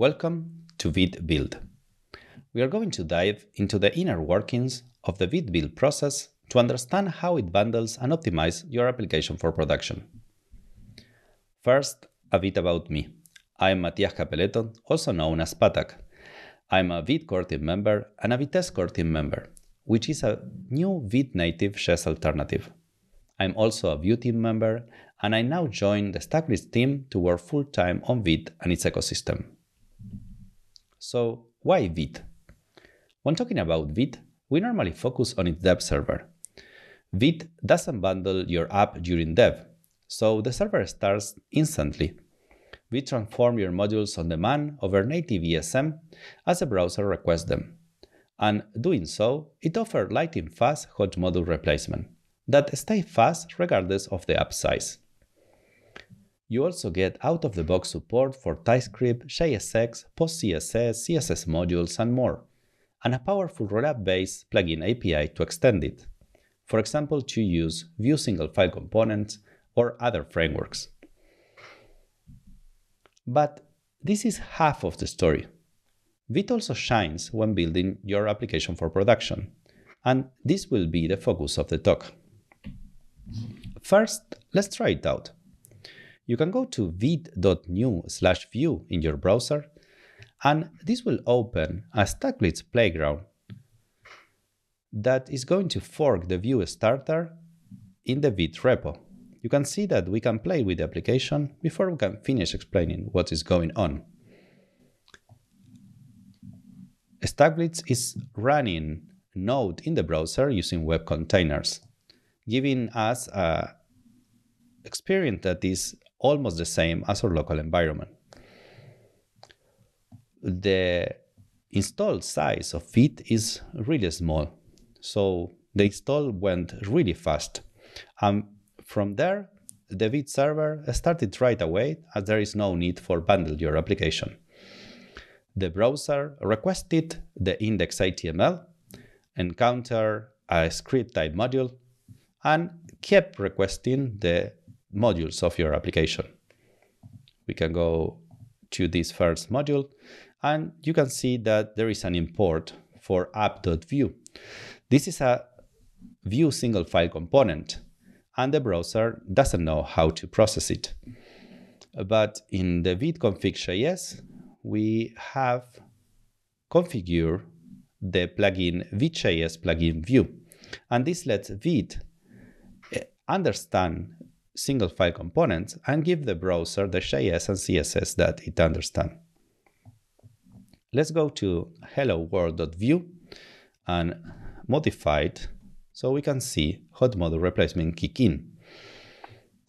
Welcome to Vite Build. We are going to dive into the inner workings of the Vite build process to understand how it bundles and optimizes your application for production. First, a bit about me. I'm Matias Capeletto, also known as Patak. I'm a Vite core team member and a Vitest core team member, which is a new Vite native Jest alternative. I'm also a Vue team member, and I now join the StackBlitz team to work full time on Vite and its ecosystem. So, why Vite? When talking about Vite, we normally focus on its dev server. Vite doesn't bundle your app during dev, so the server starts instantly. We transform your modules on demand over native ESM as the browser requests them. And doing so, it offers lightning fast hot module replacement that stay fast regardless of the app size. You also get out-of-the-box support for TypeScript, JSX, PostCSS, CSS modules, and more, and a powerful Rollup-based plugin API to extend it. For example, to use Vue single file components or other frameworks. But this is half of the story. Vite also shines when building your application for production, and this will be the focus of the talk. First, let's try it out. You can go to vite.new slash vue in your browser, and this will open a StackBlitz playground that is going to fork the Vue starter in the Vite repo. You can see that we can play with the application before we can finish explaining what is going on. StackBlitz is running Node in the browser using web containers, giving us a experience that is almost the same as our local environment. The install size of Vite is really small, so the install went really fast. And from there, the Vite server started right away as there is no need for bundle your application. The browser requested the index.html, encounter a script type module, and kept requesting the modules of your application. We can go to this first module and you can see that there is an import for app.vue. This is a Vue single file component and the browser doesn't know how to process it. But in the Vite config.js, we have configured the plugin Vite.js plugin vue. And this lets Vite eh, understand single file components and give the browser the JS and CSS that it understands. Let's go to hello world.vue and modify it so we can see hot module replacement kick in.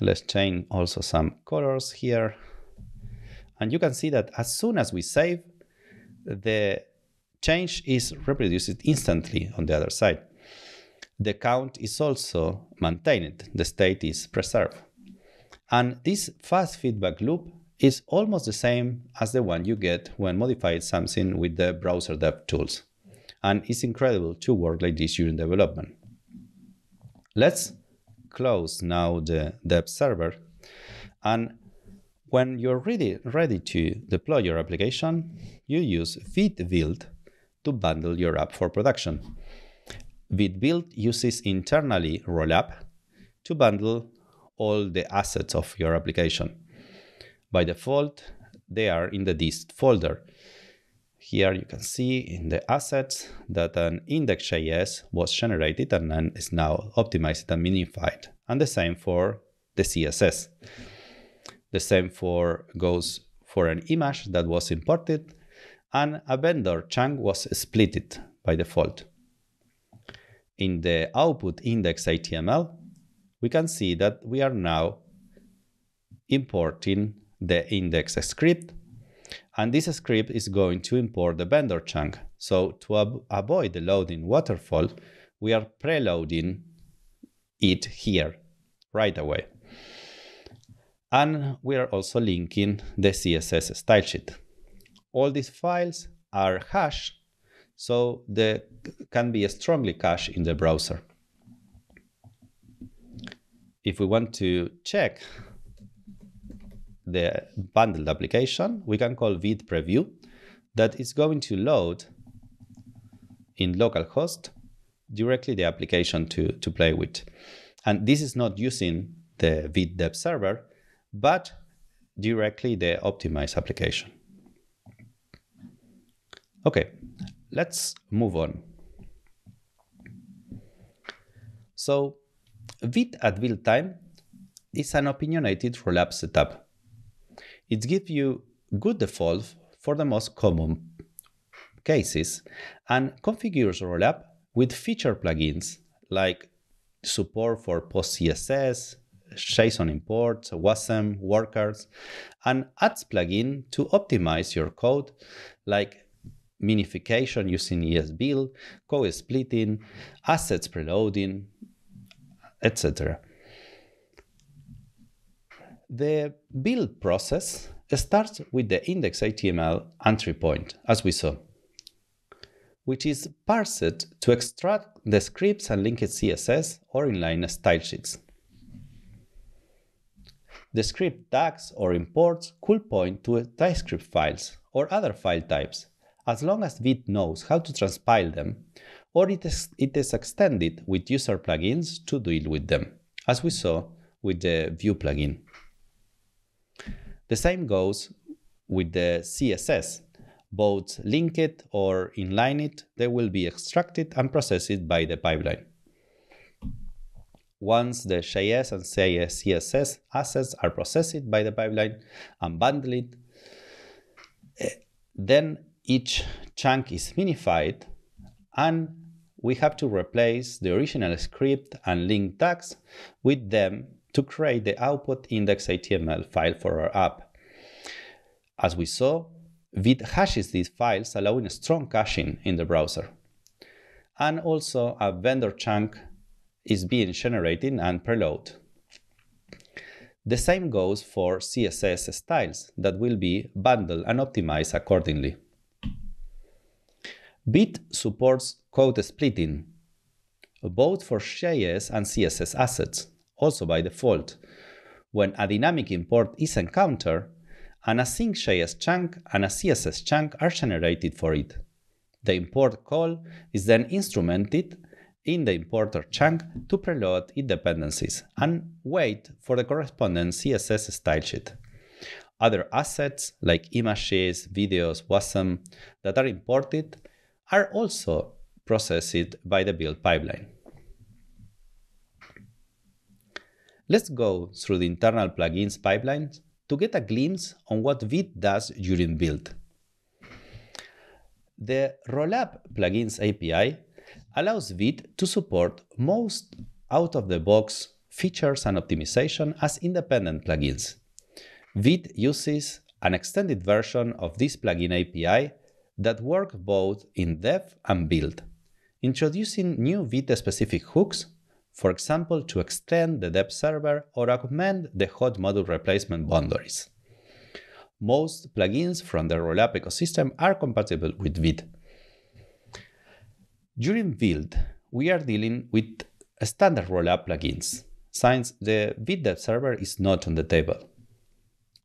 Let's change also some colors here. And you can see that as soon as we save, the change is reproduced instantly on the other side the count is also maintained, the state is preserved. And this fast feedback loop is almost the same as the one you get when modifying something with the browser dev tools. And it's incredible to work like this during development. Let's close now the dev server. And when you're ready, ready to deploy your application, you use Vite build to bundle your app for production. Vite build uses internally Rollup to bundle all the assets of your application. By default, they are in the dist folder. Here you can see in the assets that an index.js was generated and then is now optimized and minified. And the same for the CSS. The same for goes for an image that was imported and a vendor chunk was splitted by default in the output index HTML, we can see that we are now importing the index script. And this script is going to import the vendor chunk. So to avoid the loading waterfall, we are preloading it here right away. And we are also linking the CSS stylesheet. All these files are hashed so there can be a strongly cached in the browser. If we want to check the bundled application, we can call vite preview that is going to load in localhost directly the application to, to play with. And this is not using the vite dev server, but directly the optimized application. Okay, let's move on. So Vite at build time is an opinionated rollup setup. It gives you good default for the most common cases and configures rollup with feature plugins like support for PostCSS, JSON imports, WASM, workers, and adds plugin to optimize your code like minification using ESBuild, code splitting, assets preloading, etc. The build process starts with the index.html entry point, as we saw, which is parsed to extract the scripts and linked CSS or inline style sheets. The script tags or imports could point to TypeScript files or other file types, as long as Vite knows how to transpile them, or it is, it is extended with user plugins to deal with them, as we saw with the Vue plugin. The same goes with the CSS. Both linked or inlined, they will be extracted and processed by the pipeline. Once the JS and CSS assets are processed by the pipeline and bundled, eh, then each chunk is minified and we have to replace the original script and link tags with them to create the output index.html file for our app. As we saw, Vite hashes these files, allowing strong caching in the browser. And also a vendor chunk is being generated and preload. The same goes for CSS styles that will be bundled and optimized accordingly. Vite supports code splitting, both for JS and CSS assets also by default. When a dynamic import is encountered, an async JS chunk and a CSS chunk are generated for it. The import call is then instrumented in the importer chunk to preload its dependencies and wait for the corresponding CSS stylesheet. Other assets like images, videos, WASM that are imported are also processed by the build pipeline. Let's go through the internal plugins pipeline to get a glimpse on what Vite does during build. The Rollup plugins API allows Vite to support most out-of-the-box features and optimization as independent plugins. Vite uses an extended version of this plugin API that work both in dev and build, introducing new Vite-specific hooks for example, to extend the dev server or augment the hot module replacement boundaries. Most plugins from the Rollup ecosystem are compatible with Vite. During build, we are dealing with standard Rollup plugins, since the Vite dev server is not on the table.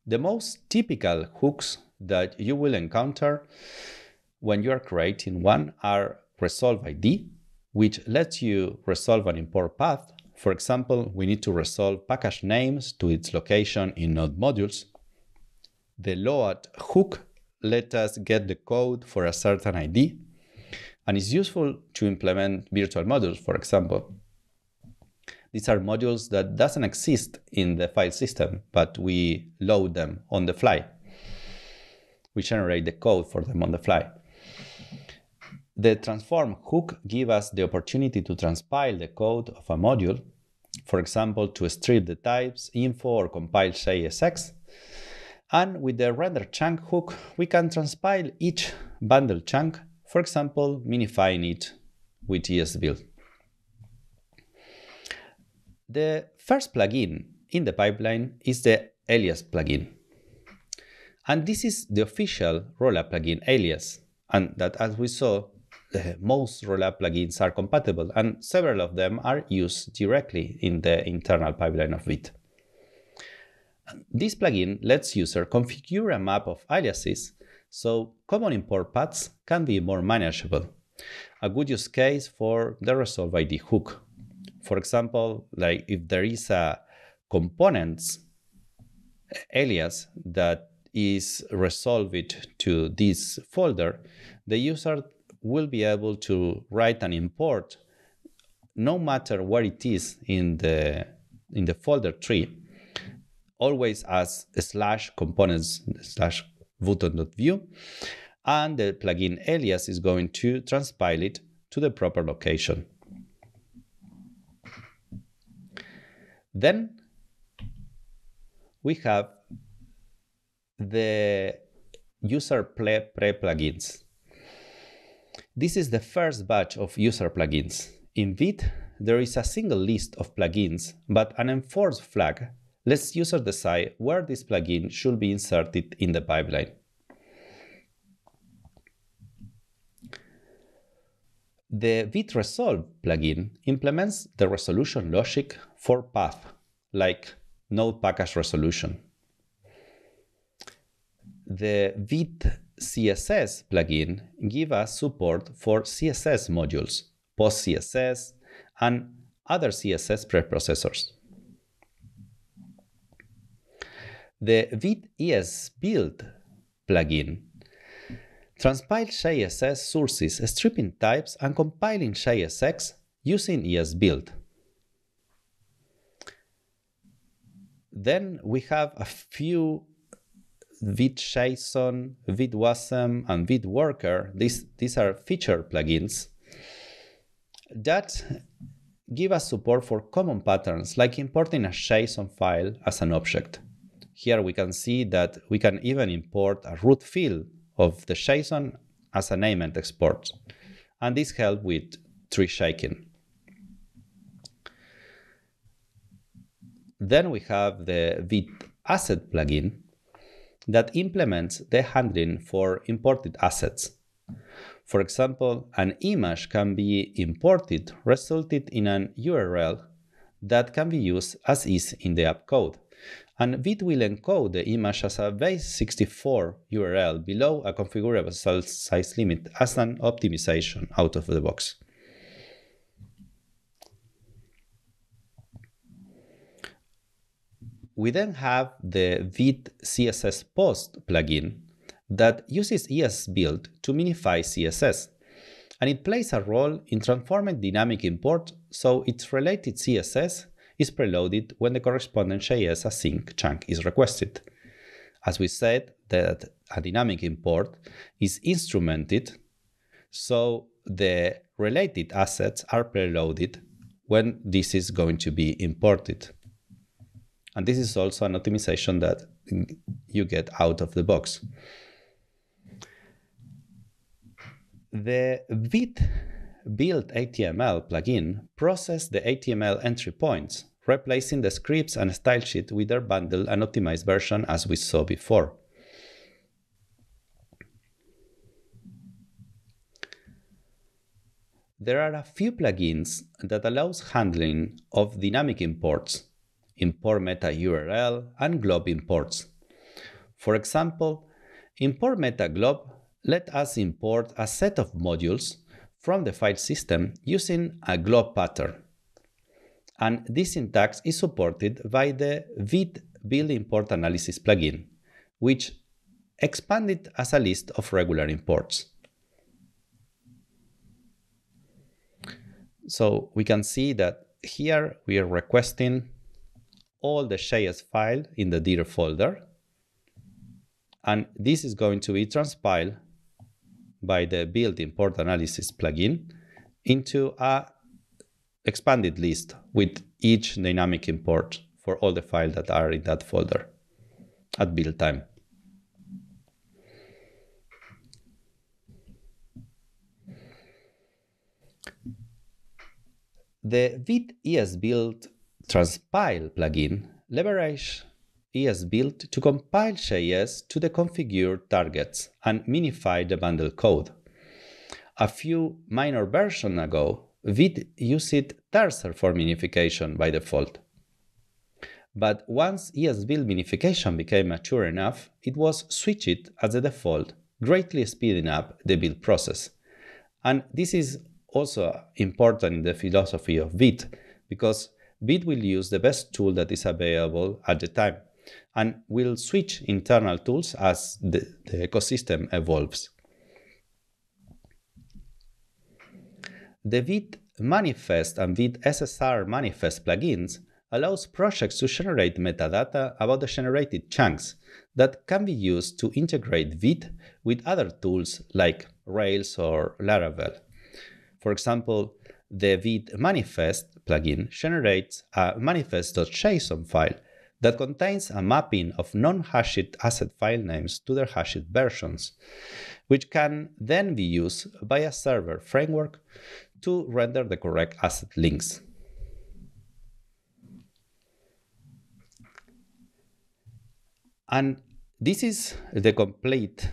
The most typical hooks that you will encounter when you are creating one are Resolve ID, which lets you resolve an import path. For example, we need to resolve package names to its location in node modules. The load hook let us get the code for a certain ID and is useful to implement virtual modules, for example. These are modules that doesn't exist in the file system, but we load them on the fly. We generate the code for them on the fly. The transform hook gives us the opportunity to transpile the code of a module, for example, to strip the types, info, or compile JSX. And with the render chunk hook, we can transpile each bundle chunk, for example, minifying it with ESBuild. The first plugin in the pipeline is the alias plugin. And this is the official Rollup plugin alias, and that as we saw most Rollup plugins are compatible, and several of them are used directly in the internal pipeline of Vite. This plugin lets user configure a map of aliases so common import paths can be more manageable. A good use case for the resolve ID hook. For example, like if there is a components alias that is resolved to this folder, the user will be able to write and import no matter where it is in the in the folder tree always as slash components slash button.vue and the plugin alias is going to transpile it to the proper location. Then we have the user pre plugins. This is the first batch of user plugins. In Vite, there is a single list of plugins, but an enforced flag lets users decide where this plugin should be inserted in the pipeline. The Vite Resolve plugin implements the resolution logic for path, like node package resolution. The Vite CSS plugin gives us support for CSS modules, PostCSS, and other CSS preprocessors. The Vite ES Build plugin transpiles JSS sources, stripping types, and compiling JSX using ES Build. Then we have a few Vite JSON, Vite WASM, and Vite Worker. These, these are feature plugins that give us support for common patterns like importing a JSON file as an object. Here we can see that we can even import a root field of the JSON as a named export. And this helps with tree shaking. Then we have the Vite Asset plugin that implements the handling for imported assets. For example, an image can be imported, resulted in an URL that can be used as is in the app code and Vite will encode the image as a base64 URL below a configurable size limit as an optimization out of the box. We then have the Vite CSS Post plugin that uses ES Build to minify CSS, and it plays a role in transforming dynamic import so its related CSS is preloaded when the corresponding JS async chunk is requested. As we said, that a dynamic import is instrumented, so the related assets are preloaded when this is going to be imported. And this is also an optimization that you get out of the box. The Vite build HTML plugin process the HTML entry points replacing the scripts and style sheet with their bundled and optimized version as we saw before. There are a few plugins that allows handling of dynamic imports, import meta URL, and glob imports. For example, import meta glob let us import a set of modules from the file system using a glob pattern and this syntax is supported by the Vite build import analysis plugin, which expanded as a list of regular imports. So we can see that here we are requesting all the JS file in the dir folder. And this is going to be transpiled by the build import analysis plugin into a expanded list with each dynamic import for all the files that are in that folder at build time. The Vite ESBuild transpile plugin leverages ESBuild to compile JS to the configured targets and minify the bundle code. A few minor versions ago, Vite used terser for minification by default. But once ESBuild minification became mature enough, it was switched as a default, greatly speeding up the build process. And this is also important in the philosophy of Vite, because Vite will use the best tool that is available at the time and will switch internal tools as the, the ecosystem evolves. The Vite manifest and Vite SSR manifest plugins allows projects to generate metadata about the generated chunks that can be used to integrate Vite with other tools like Rails or Laravel. For example, the Vite manifest plugin generates a manifest.json file that contains a mapping of non-hashed asset file names to their hashed versions, which can then be used by a server framework to render the correct asset links. And this is the complete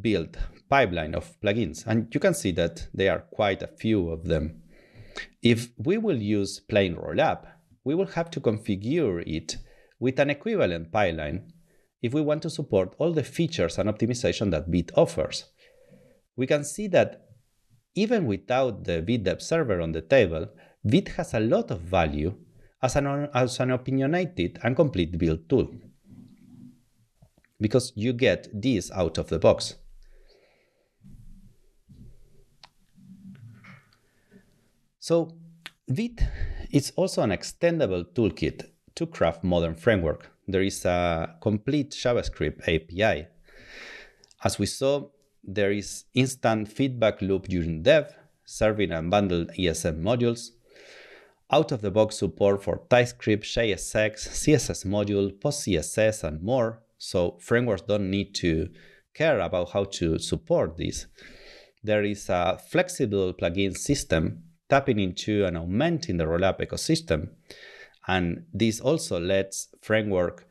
build pipeline of plugins. And you can see that there are quite a few of them. If we will use plain rollup, we will have to configure it with an equivalent pipeline if we want to support all the features and optimization that Vite offers. We can see that even without the Vite dev server on the table, Vite has a lot of value as an, as an opinionated and complete build tool. Because you get this out of the box. So Vite is also an extendable toolkit to craft modern framework. There is a complete JavaScript API. As we saw, there is instant feedback loop during dev, serving unbundled ESM modules, out-of-the-box support for TypeScript, JSX, CSS module, PostCSS, and more, so frameworks don't need to care about how to support this. There is a flexible plugin system tapping into and augmenting the rollup ecosystem. And this also lets framework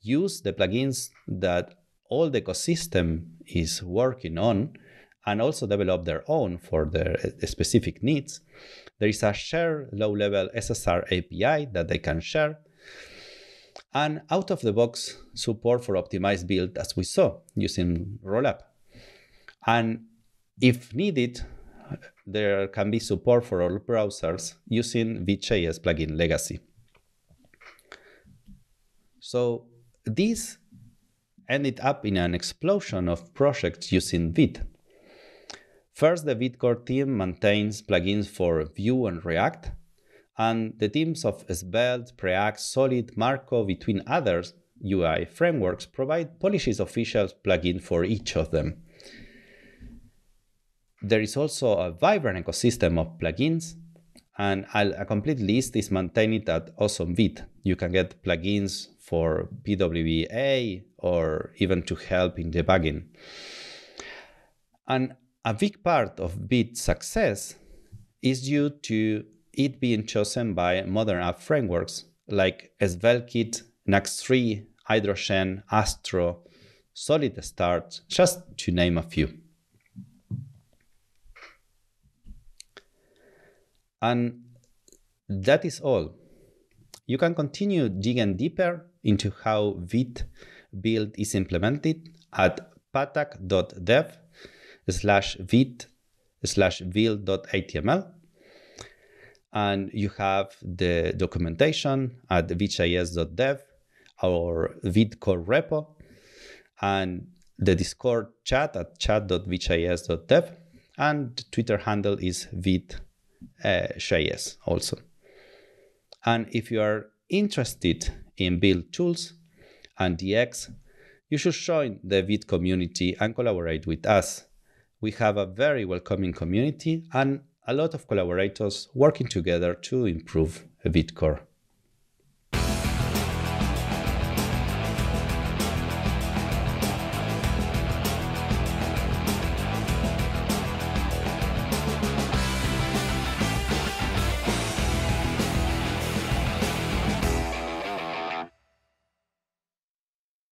use the plugins that all the ecosystem is working on and also develop their own for their eh, specific needs. There is a shared low-level SSR API that they can share. And out-of-the-box support for optimized build as we saw using Rollup. And if needed, there can be support for all browsers using Vite.js plugin legacy. So this ended up in an explosion of projects using Vite. First, the Vite core team maintains plugins for Vue and React, and the teams of Svelte, Preact, Solid, Marko, between others UI frameworks, provide Polish's official plugin for each of them. There is also a vibrant ecosystem of plugins, and a complete list is maintained at Awesome Vite. You can get plugins for PWA or even to help in debugging. And a big part of Vite's success is due to it being chosen by modern app frameworks like SvelteKit, Nuxt3, Hydrogen, Astro, Solid Start, just to name a few. And that is all. You can continue digging deeper into how Vite build is implemented at patak.dev slash vite slash build.html. And you have the documentation at vite.js.dev or Vite core repo and the Discord chat at chat.vite.js.dev and Twitter handle is vite.js uh, also. And if you are interested in build tools and DX, you should join the Vite community and collaborate with us. We have a very welcoming community and a lot of collaborators working together to improve Vite core.